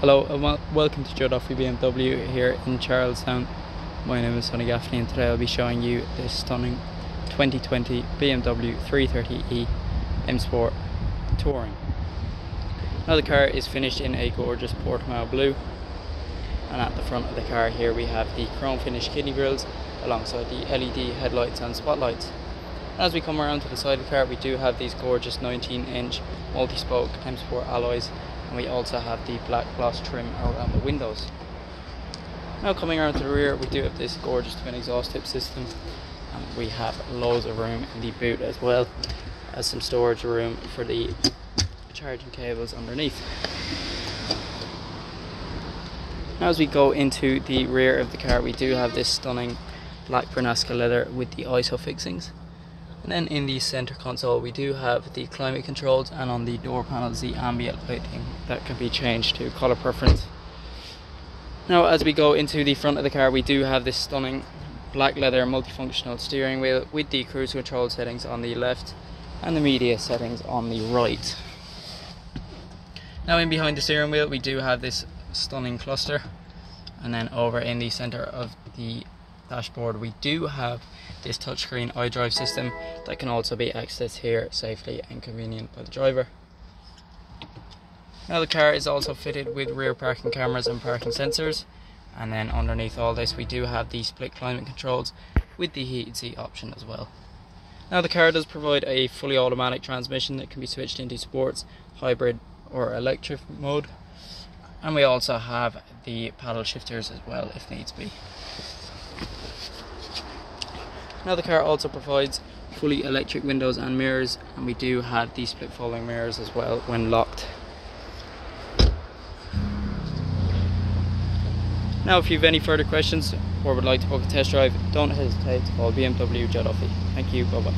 Hello and wel- welcome to Joe Duffy BMW here in Charlestown. My name is Sonny Gaffney and today I'll be showing you this stunning 2020 BMW 330e M Sport Touring. Now the car is finished in a gorgeous Portimao blue and at the front of the car here we have the chrome finished kidney grills alongside the LED headlights and spotlights. As we come around to the side of the car we do have these gorgeous 19 inch multi-spoke M Sport alloys and we also have the black gloss trim around the windows. Now coming around to the rear we do have this gorgeous twin exhaust tip system and we have loads of room in the boot as well as some storage room for the charging cables underneath. Now as we go into the rear of the car we do have this stunning black Vernasca leather with the ISO fixings and then in the center console we do have the climate controls and on the door panels the ambient lighting that can be changed to color preference. Now as we go into the front of the car we do have this stunning black leather multifunctional steering wheel with the cruise control settings on the left and the media settings on the right. Now in behind the steering wheel we do have this stunning cluster and then over in the center of the dashboard we do have this touchscreen iDrive system that can also be accessed here safely and convenient by the driver. Now the car is also fitted with rear parking cameras and parking sensors and then underneath all this we do have the split climate controls with the heated seat option as well. Now the car does provide a fully automatic transmission that can be switched into sports, hybrid or electric mode and we also have the paddle shifters as well if needs be. Now the car also provides fully electric windows and mirrors and we do have the split folding mirrors as well when locked. Now if you have any further questions or would like to book a test drive, don't hesitate to call BMW Joe Duffy. Thank you, bye bye.